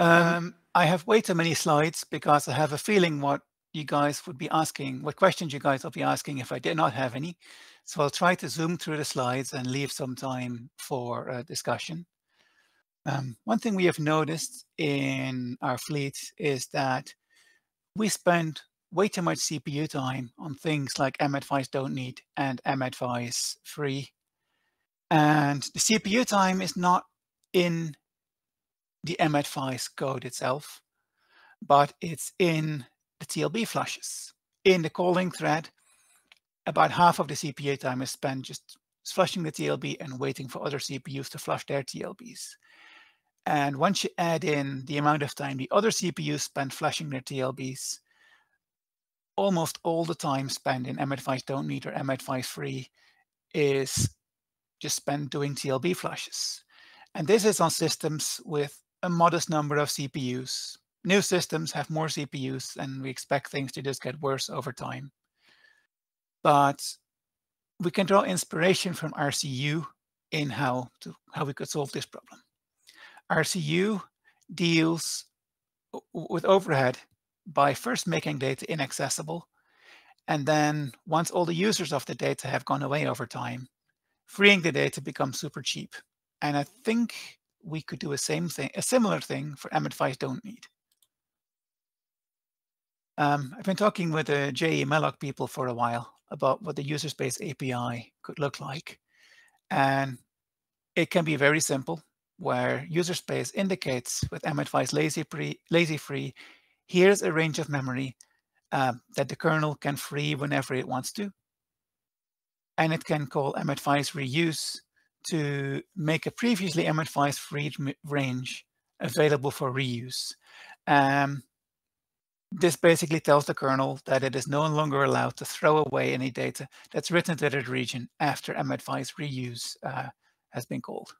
Um, I have way too many slides because I have a feeling what you guys would be asking, what questions you guys will be asking if I did not have any. So I'll try to zoom through the slides and leave some time for uh, discussion. Um, one thing we have noticed in our fleet is that we spend way too much CPU time on things like madvise don't need and madvise free. And the CPU time is not in the madvise code itself, but it's in the TLB flushes. In the calling thread, about half of the CPU time is spent just flushing the TLB and waiting for other CPUs to flush their TLBs. And once you add in the amount of time the other CPUs spend flushing their TLBs, almost all the time spent in madvise don't need or madvise free is just spent doing TLB flushes. And this is on systems with a modest number of CPUs. New systems have more CPUs and we expect things to just get worse over time. But we can draw inspiration from RCU in how to how we could solve this problem. RCU deals with overhead by first making data inaccessible. And then once all the users of the data have gone away over time, freeing the data becomes super cheap. And I think we could do a same thing, a similar thing for madvise don't need. Um, I've been talking with the jemalloc people for a while about what the user space API could look like. And it can be very simple, where user space indicates with madvise lazy free, lazy free here's a range of memory um, that the kernel can free whenever it wants to. And it can call madvise reuse to make a previously madvise free range available for reuse. Um, this basically tells the kernel that it is no longer allowed to throw away any data that's written to that region after madvise reuse uh, has been called.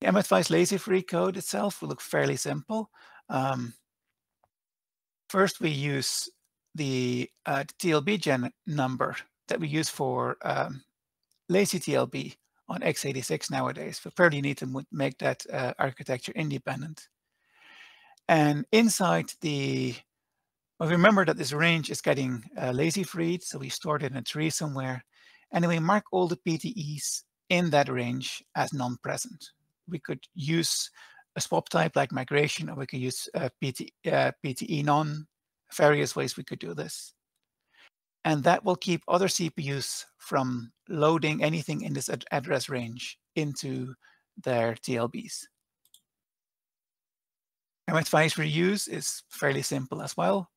The madvise lazy free code itself will look fairly simple. Um, first, we use the uh, TLB gen number that we use for um, lazy TLB on x86 nowadays. We probably need to make that uh, architecture independent. And inside the, well, remember that this range is getting uh, lazy freed, so we stored it in a tree somewhere. And then we mark all the PTEs in that range as non-present. We could use a swap type like migration, or we could use uh, PT, uh, PTE non, various ways we could do this. And that will keep other CPUs from loading anything in this ad address range into their TLBs. madvise reuse is fairly simple as well.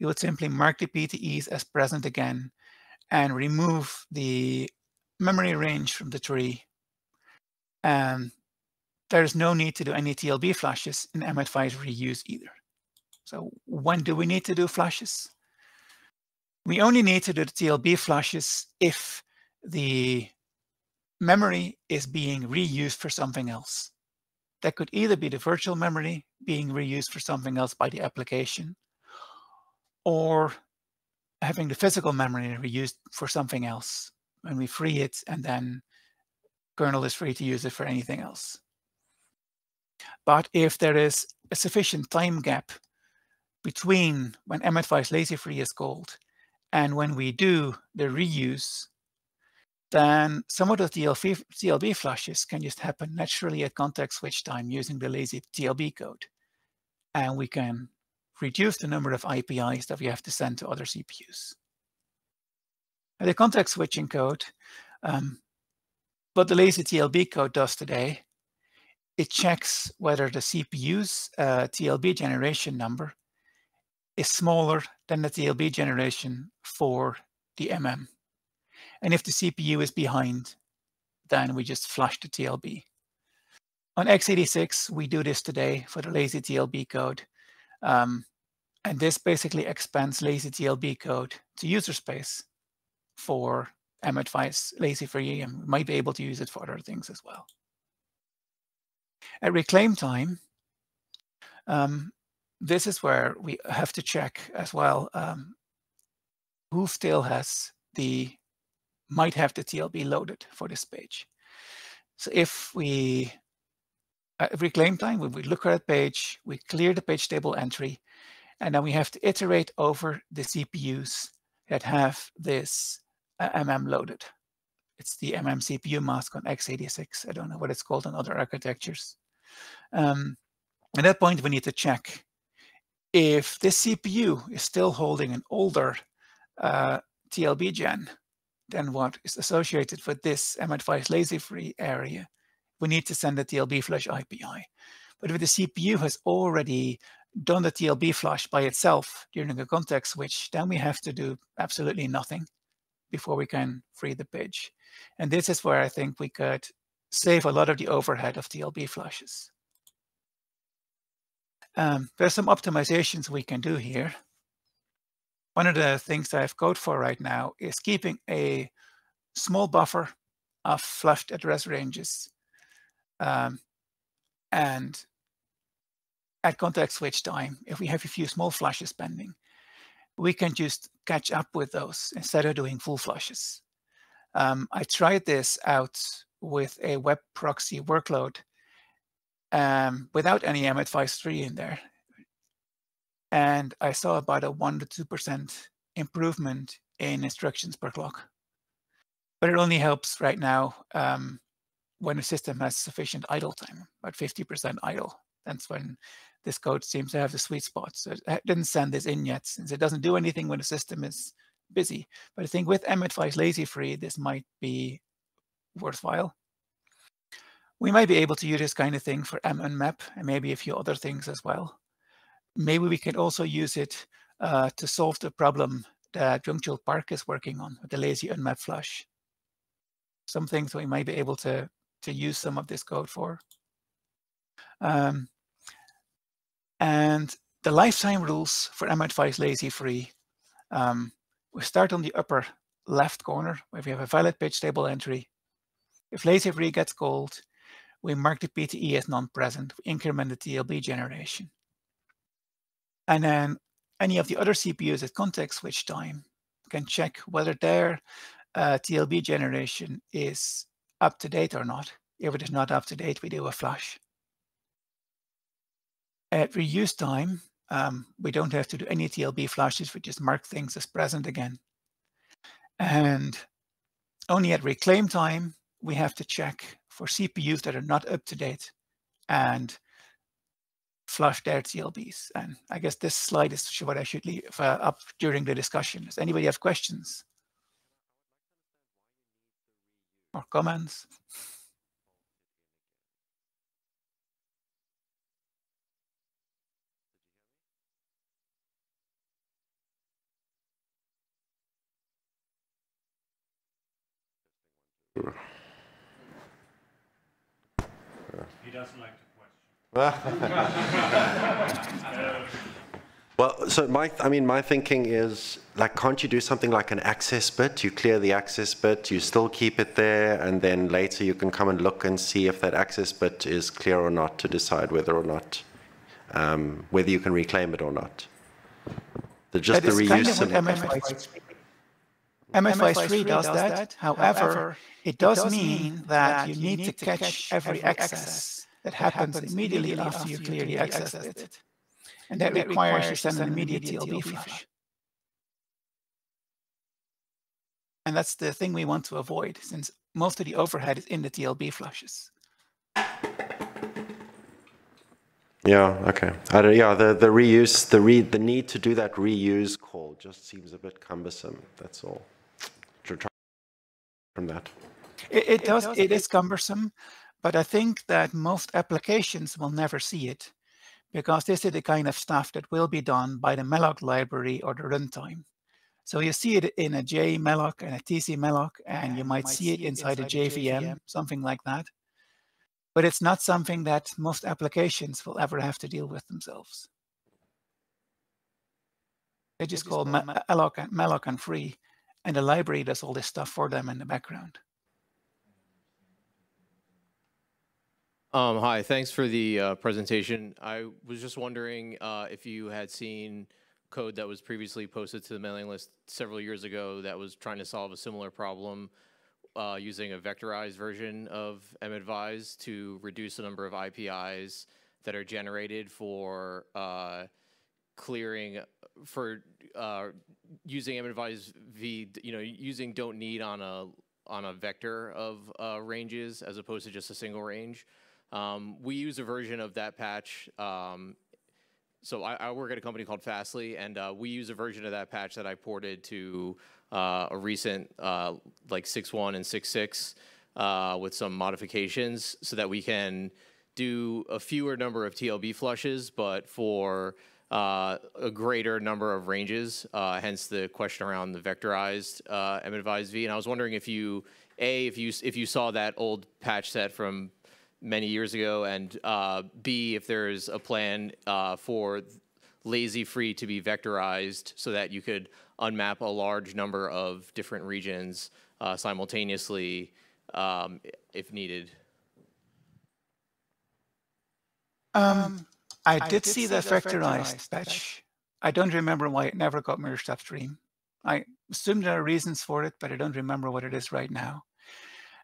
We would simply mark the PTEs as present again and remove the memory range from the tree. And there's no need to do any TLB flushes in madvise reuse either. So when do we need to do flushes? We only need to do the TLB flushes if the memory is being reused for something else. That could either be the virtual memory being reused for something else by the application, or having the physical memory reused for something else. When we free it, and then kernel is free to use it for anything else. But if there is a sufficient time gap between when madvise lazy free is called and when we do the reuse, then some of the TLB, TLB flushes can just happen naturally at context switch time using the lazy TLB code. And we can reduce the number of IPIs that we have to send to other CPUs. And the context switching code, um, what the lazy TLB code does today, it checks whether the CPU's uh, TLB generation number is smaller than the TLB generation for the MM. And if the CPU is behind, then we just flush the TLB. On x86, we do this today for the lazy TLB code. Um, and this basically expands lazy TLB code to user space for madvise lazy free, and might be able to use it for other things as well. At reclaim time, um, this is where we have to check as well um, who still has the might have the TLB loaded for this page. So if we reclaim time, we, we look at a page, we clear the page table entry, and then we have to iterate over the CPUs that have this uh, MM loaded. It's the MM CPU mask on x86. I don't know what it's called on other architectures. Um, at that point, we need to check if this CPU is still holding an older uh, TLB gen than what is associated with this madvise lazy-free area, we need to send a TLB flush IPI. But if the CPU has already done the TLB flush by itself during a context switch, then we have to do absolutely nothing before we can free the page. And this is where I think we could save a lot of the overhead of TLB flushes. Um, there's some optimizations we can do here. One of the things I have code for right now is keeping a small buffer of flushed address ranges. Um, and at context switch time, if we have a few small flushes pending, we can just catch up with those instead of doing full flushes. Um, I tried this out with a web proxy workload um, without any madvise free in there. And I saw about a 1 to 2% improvement in instructions per clock. But it only helps right now um, when the system has sufficient idle time, about 50% idle. That's when this code seems to have the sweet spot. So it didn't send this in yet since it doesn't do anything when the system is busy. But I think with madvise Lazy Free, this might be worthwhile. We might be able to use this kind of thing for munmap and maybe a few other things as well. Maybe we can also use it uh, to solve the problem that Byungchul Park is working on with the lazy unmap flush. Some things we might be able to, to use some of this code for. Um, and the lifetime rules for madvise Lazy Free, um, we start on the upper left corner where we have a valid page table entry. If Lazy Free gets called, we mark the PTE as non-present, we increment the TLB generation. And then any of the other CPUs at context switch time can check whether their uh, TLB generation is up to date or not. If it is not up to date, we do a flush. At reuse time, um, we don't have to do any TLB flushes, we just mark things as present again. And only at reclaim time, we have to check for CPUs that are not up to date and flush their TLBs. And I guess this slide is what I should leave uh, up during the discussion. Does anybody have questions? Or comments? He doesn't like to question. well, so my, I mean, my thinking is, like, can't you do something like an access bit? You clear the access bit, you still keep it there, and then later you can come and look and see if that access bit is clear or not to decide whether or not, um, whether you can reclaim it or not. The, just that the reuse. Kind of madvise free does that. However, it does mean that you need to catch every access that happens immediately after you clearly the access bit. And that requires you send an immediate TLB flush. And that's the thing we want to avoid, since most of the overhead is in the TLB flushes. Yeah. Okay. yeah. The the reuse the re the need to do that reuse call just seems a bit cumbersome. That's all from that? It, it does. It is cumbersome, but I think that most applications will never see it because this is the kind of stuff that will be done by the malloc library or the runtime. So you see it in a jemalloc and a tcmalloc, and you might, see it inside, a JVM, JVM, something like that. But it's not something that most applications will ever have to deal with themselves. They just, just call malloc and, malloc and free and the library does all this stuff for them in the background. Um, hi, thanks for the uh, presentation. I was just wondering uh, if you had seen code that was previously posted to the mailing list several years ago that was trying to solve a similar problem uh, using a vectorized version of madvise to reduce the number of IPIs that are generated for uh, clearing for uh, using madvise v you know using don't need on a on a vector of uh, ranges as opposed to just a single range. Um, we use a version of that patch. Um, so I, I, work at a company called Fastly, and uh, we use a version of that patch that I ported to uh, a recent uh, like 6.1 and 6.6 uh, with some modifications so that we can do a fewer number of TLB flushes, but for uh, a greater number of ranges, uh, hence the question around the vectorized uh, madvise V. And I was wondering if you, A, if you, if you saw that old patch set from many years ago, and uh, B, if there's a plan uh, for lazy free to be vectorized so that you could unmap a large number of different regions uh, simultaneously um, if needed. Um, I, did, see, the vectorized patch. I don't remember why it never got merged upstream. I assume there are reasons for it, but I don't remember what it is right now.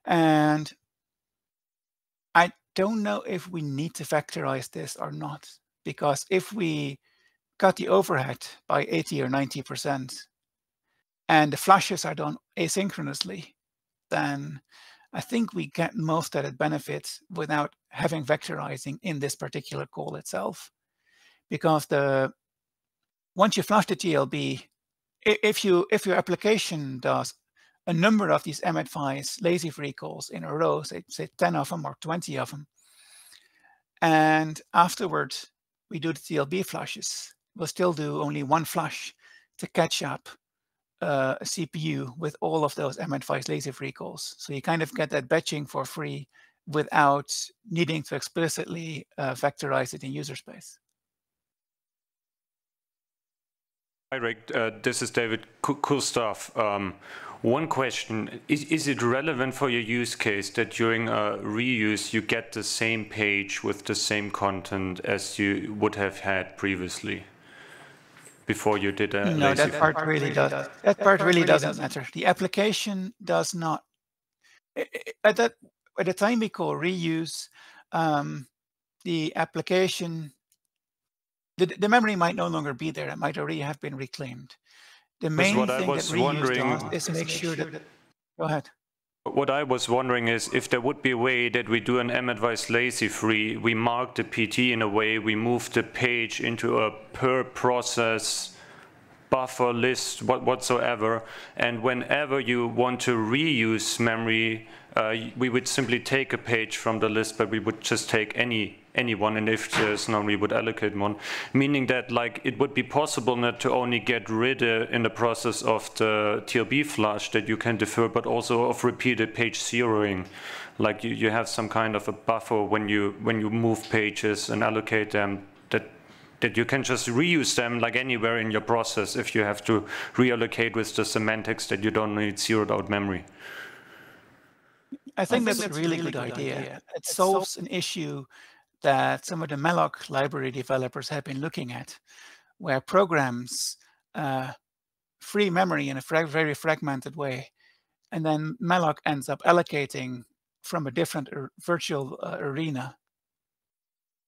And I don't know if we need to vectorize this or not, because if we cut the overhead by 80 or 90%, and the flashes are done asynchronously, then I think we get most of the benefits without having vectorizing in this particular call itself. Because the once you flush the TLB, if you if your application does a number of these madvise lazy free calls in a row, say, say 10 of them or 20 of them, and afterwards we do the TLB flushes, we'll still do only one flush to catch up uh, CPU with all of those M madvise lazy free calls. So you kind of get that batching for free without needing to explicitly uh, vectorize it in user space. Hi, Rik. Uh, this is David. Cool, cool stuff. Um, one question, is, is it relevant for your use case that during a reuse you get the same page with the same content as you would have had previously? Before you did a no that part really does that part really doesn't matter. The application does not at that at the time we call reuse um, the application the, the memory might no longer be there. It might already have been reclaimed. The main thing that reuse does is make sure that go ahead what I was wondering is if there would be a way that we do an madvise lazy free, we mark the PT in a way, we move the page into a per process buffer list what, whatsoever, and whenever you want to reuse memory, uh, we would simply take a page from the list, but we would just take any anyone, and if there's none, we would allocate one. Meaning that like it would be possible not to only get rid uh, in the process of the TLB flush that you can defer, but also of repeated page zeroing. Like you, you have some kind of a buffer when you when you move pages and allocate them that that you can just reuse them like anywhere in your process if you have to reallocate with the semantics that you don't need zeroed out memory. I think, I think that's, that's, a really, really good, good idea. idea. It solves an issue that some of the malloc library developers have been looking at, where programs uh, free memory in a fra very fragmented way, and then malloc ends up allocating from a different virtual uh, arena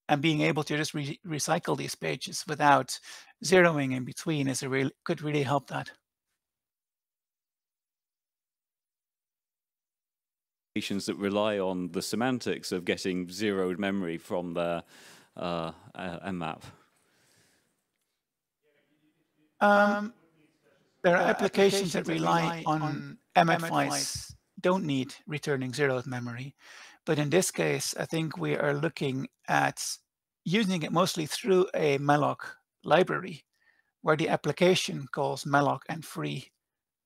and being able to just re recycle these pages without zeroing in between is a could really help that. That rely on the semantics of getting zeroed memory from their uh, uh, mmap? Um, there are applications that rely on madvise, don't need returning zeroed memory. But in this case, I think we are looking at using it mostly through a malloc library where the application calls malloc and free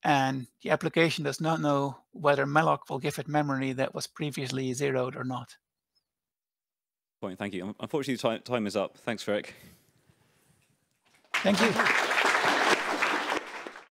and the application does not know whether malloc will give it memory that was previously zeroed or not. Point. Thank you. Unfortunately, time, time is up. Thanks, Rik. Thank you.